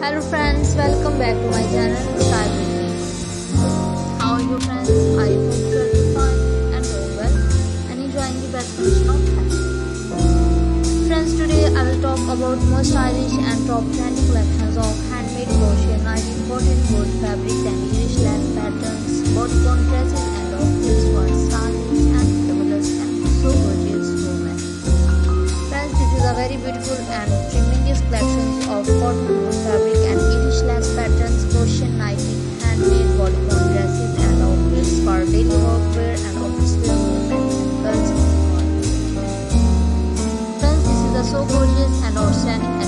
Hello friends, welcome back to my channel Style. How are you friends? I hope you are doing fine and doing well and enjoying the best version of life. Friends, today I will talk about most stylish and top trending collections of handmade crochet, 1914 wood fabric and Irish lace patterns, bodycon dresses and outfits for stylish and fabulous and so gorgeous women. Friends, this is a very beautiful and Friends, this is a so gorgeous and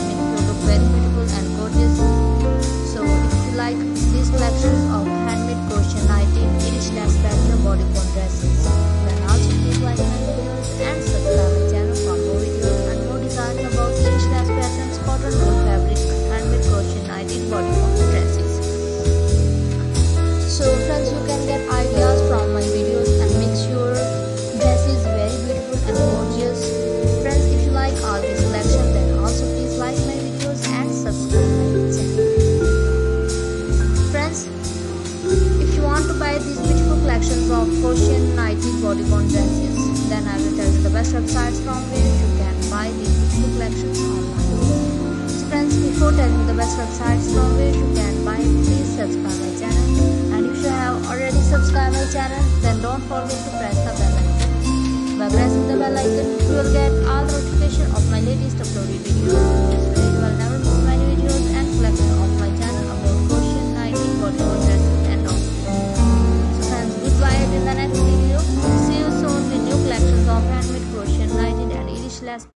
from where you can buy collections online. So friends, before telling the best websites from where you can buy, please subscribe my channel. And if you have already subscribed my channel, then don't forget to press the bell icon. By pressing the bell icon, you will get all the notification of my islas